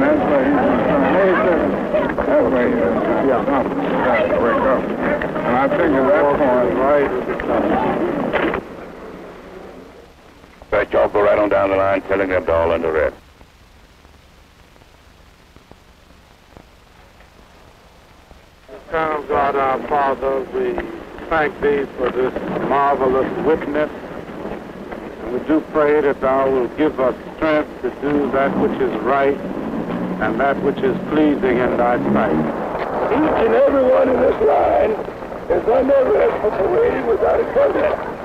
And that's why he's sir. That's why he's trying yeah. to wake up. And I think at that point, right. Right, y'all go right on down the line, telling them to all under arrest. Eternal God, our Father, we thank Thee for this marvelous witness. We do pray that Thou will give us strength to do that which is right and that which is pleasing in Thy sight. Each and every one in this line is under arrest for parading without a permit.